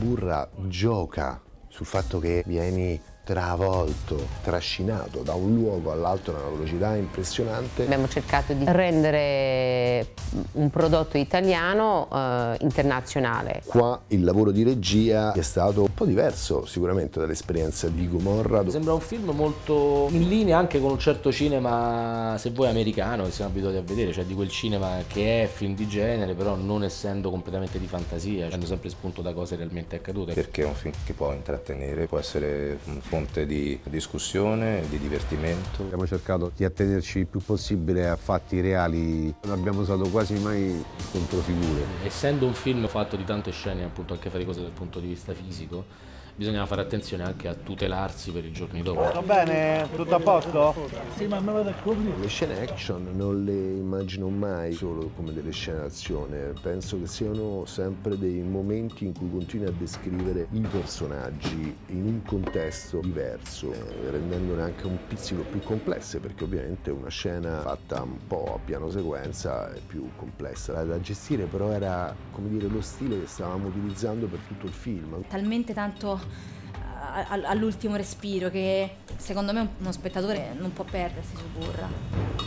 Suburra gioca sul fatto che vieni travolto, trascinato da un luogo all'altro a una velocità impressionante. Abbiamo cercato di rendere un prodotto italiano eh, internazionale. Qua il lavoro di regia è stato un po' diverso sicuramente dall'esperienza di Gomorra. Sembra un film molto in linea anche con un certo cinema, se vuoi, americano che siamo abituati a vedere, cioè di quel cinema che è film di genere, però non essendo completamente di fantasia, prende sempre spunto da cose realmente accadute. Perché è un film che può intrattenere, può essere un fonte di discussione, di divertimento. Abbiamo cercato di attenerci il più possibile a fatti reali, non abbiamo usato quasi mai controfigure. Essendo un film fatto di tante scene, appunto anche faticose dal punto di vista fisico, bisognava fare attenzione anche a tutelarsi per i giorni dopo. Va bene? Tutto a posto? Sì, ma me a coprire. Le scene action non le immagino mai solo come delle scene d'azione, penso che siano sempre dei momenti in cui continui a descrivere i personaggi in un contesto diverso, eh, rendendone anche un pizzico più complesse, perché ovviamente una scena fatta un po' a piano sequenza è più complessa da, da gestire, però era come dire lo stile che stavamo utilizzando per tutto il film. Talmente tanto all'ultimo respiro che secondo me uno spettatore non può perdersi su Burra.